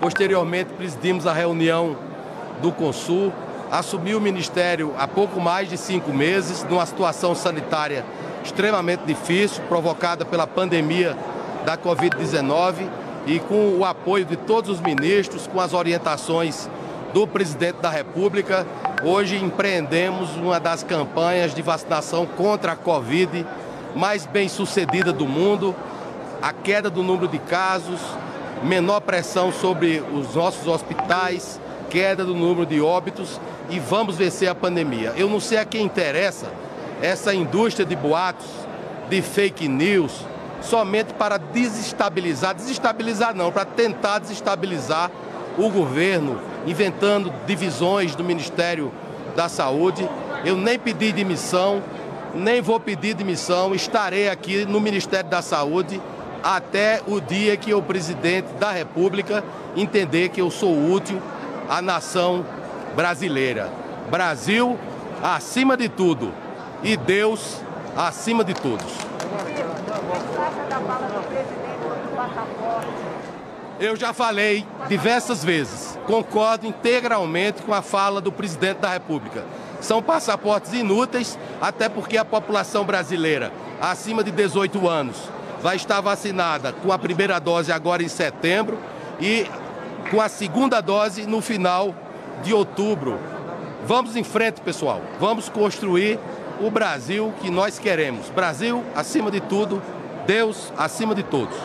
Posteriormente, presidimos a reunião do Consul. Assumi o ministério há pouco mais de cinco meses, numa situação sanitária extremamente difícil, provocada pela pandemia da Covid-19 e com o apoio de todos os ministros, com as orientações do presidente da República, hoje empreendemos uma das campanhas de vacinação contra a Covid mais bem sucedida do mundo, a queda do número de casos, menor pressão sobre os nossos hospitais, queda do número de óbitos e vamos vencer a pandemia. Eu não sei a quem interessa essa indústria de boatos, de fake news, somente para desestabilizar, desestabilizar não, para tentar desestabilizar o governo, inventando divisões do Ministério da Saúde. Eu nem pedi demissão, nem vou pedir demissão, estarei aqui no Ministério da Saúde até o dia que o presidente da República entender que eu sou útil à nação brasileira. Brasil acima de tudo e Deus acima de todos. Eu já falei diversas vezes, concordo integralmente com a fala do presidente da República. São passaportes inúteis, até porque a população brasileira acima de 18 anos vai estar vacinada com a primeira dose agora em setembro e com a segunda dose no final de outubro. Vamos em frente, pessoal. Vamos construir o Brasil que nós queremos. Brasil acima de tudo, Deus acima de todos.